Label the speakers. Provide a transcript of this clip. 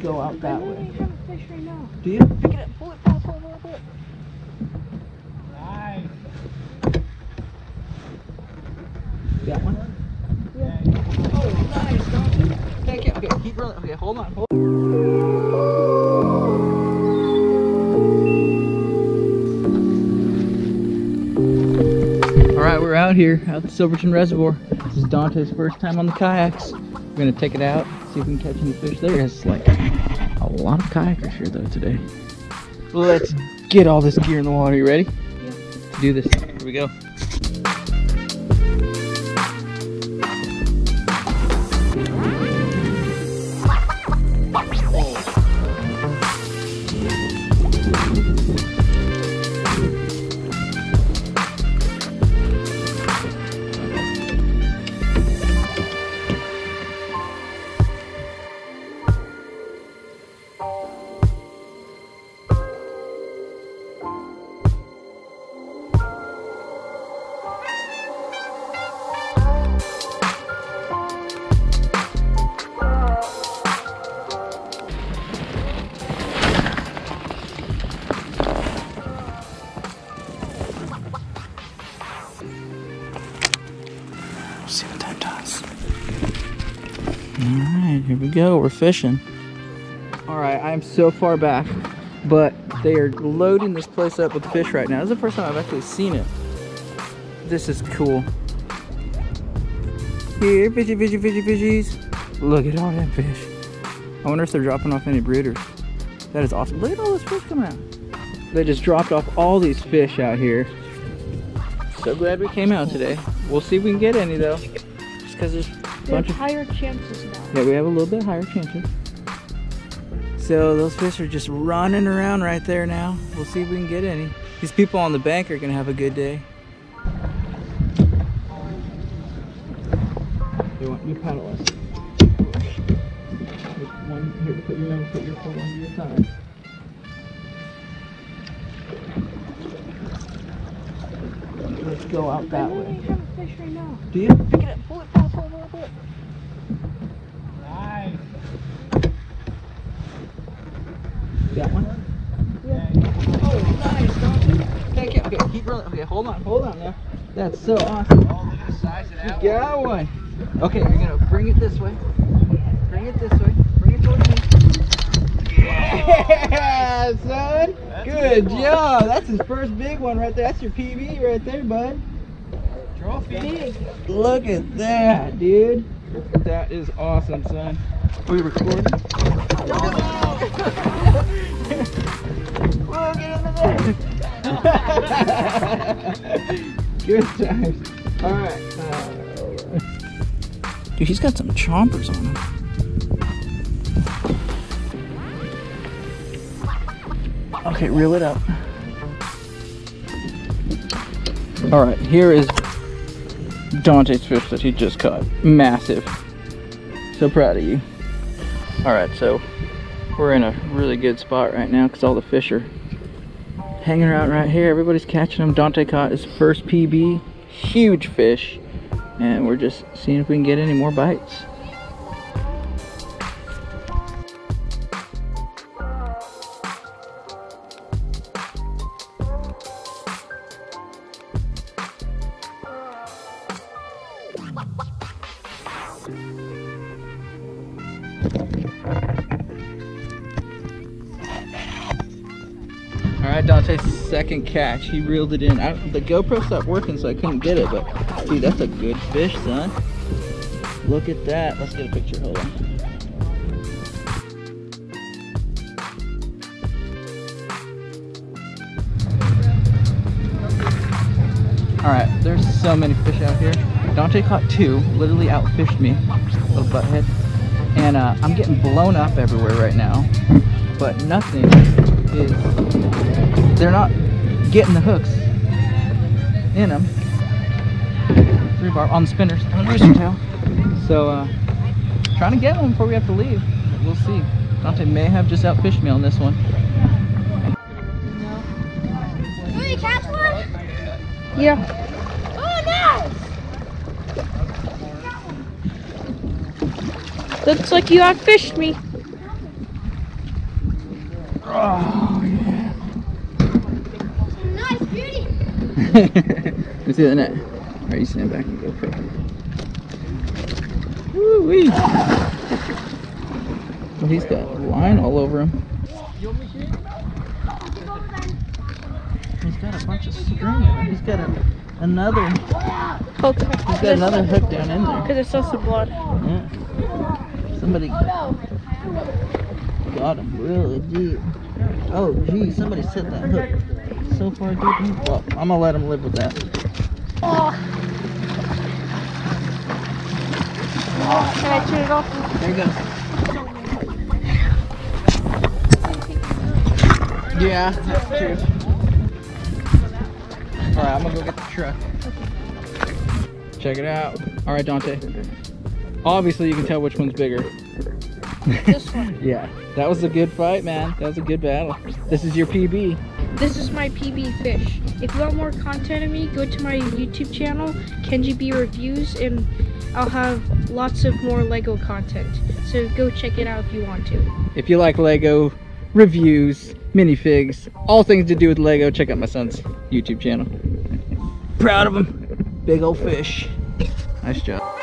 Speaker 1: go out that way.
Speaker 2: have a fish right now.
Speaker 1: Do you?
Speaker 2: Pick it up. Pull it, pull it, pull it, pull it, pull it.
Speaker 3: Nice.
Speaker 1: Got one? Oh, nice. Okay, okay, okay, keep rolling. Okay, hold on. Hold All out here at the Silverton Reservoir. This is Dante's first time on the kayaks. We're gonna take it out, see if we can catch any fish. There. There's like a lot of kayakers here though today. Let's get all this gear in the water. You ready? Yeah. To do this. Here we go. Alright, here we go. We're fishing. Alright, I am so far back, but they are loading this place up with fish right now. This is the first time I've actually seen it. This is cool. Here, fishy, fishy, fishy, fishies. Look at all that fish. I wonder if they're dropping off any breeders. That is awesome. Look at all this fish coming out. They just dropped off all these fish out here. So glad we came out today. We'll see if we can get any though. Just because there's bunch of
Speaker 2: higher chances now.
Speaker 1: yeah, we have a little bit higher chances. So those fish are just running around right there now. We'll see if we can get any. These people on the bank are gonna have a good day. You want you paddle us. One here to put your nose, put your pole under your side. Let's go out that way.
Speaker 2: have a fish right now.
Speaker 1: Do you?
Speaker 2: Pick it up. Pull it,
Speaker 3: Nice.
Speaker 1: One? Oh, nice. Okay, okay, okay, keep rolling. Okay, hold on, hold on there. That's so awesome.
Speaker 3: Oh, size of that
Speaker 1: You got one. Okay, you're gonna bring it this way. Bring it this way. Bring it towards me. Yeah, son. Good job. That's his first big one right there. That's your PB right there, bud.
Speaker 3: Trophy.
Speaker 2: Big.
Speaker 1: Look at that, dude. That is awesome, son. Are we recording? Look into there. Good times. All right. Uh, Dude, he's got some chompers on him. Okay, reel it up. All right, here is Dante's fish that he just caught. Massive. So proud of you. All right, so we're in a really good spot right now because all the fish are hanging around right here. Everybody's catching them. Dante caught his first PB. Huge fish. And we're just seeing if we can get any more bites. All right, Dante's second catch. He reeled it in. I, the GoPro stopped working, so I couldn't get it. But dude, that's a good fish, son. Look at that. Let's get a picture. Hold on. All right, there's so many fish out here. Dante caught two, literally outfished me, little butthead. And uh, I'm getting blown up everywhere right now, but nothing is they're not getting the hooks in them. Three bar on the spinners on the rooster tail. So uh, trying to get one before we have to leave. We'll see. Dante may have just outfished me on this one.
Speaker 2: Did you catch one? Yeah. Oh, nice! Looks like you outfished me.
Speaker 1: Oh, yeah.
Speaker 2: Nice beauty.
Speaker 1: Let me see the net. All right, you stand back and go for it. Woo-wee. Well, he's got line all over him. He's got a bunch of string in him. He's got a, another, oh,
Speaker 2: Okay.
Speaker 1: he's got another hook down in there.
Speaker 2: Because it's still some blood.
Speaker 1: Yeah. Somebody oh, got him really deep. Oh, gee, somebody set that hook so far deep. Well, I'm gonna let him live with that.
Speaker 2: Oh. Can I turn it off?
Speaker 1: There he goes. Yeah, that's true. Alright, I'm gonna go get the truck. Check it out. Alright, Dante. Obviously, you can tell which one's bigger.
Speaker 2: This one.
Speaker 1: Yeah, that was a good fight, man. That was a good battle. This is your PB.
Speaker 2: This is my PB fish. If you want more content of me, go to my YouTube channel, Kenji B Reviews, and I'll have lots of more Lego content. So go check it out if you want to.
Speaker 1: If you like Lego reviews, minifigs, all things to do with Lego, check out my son's YouTube channel. Proud of him. Big old fish. Nice job.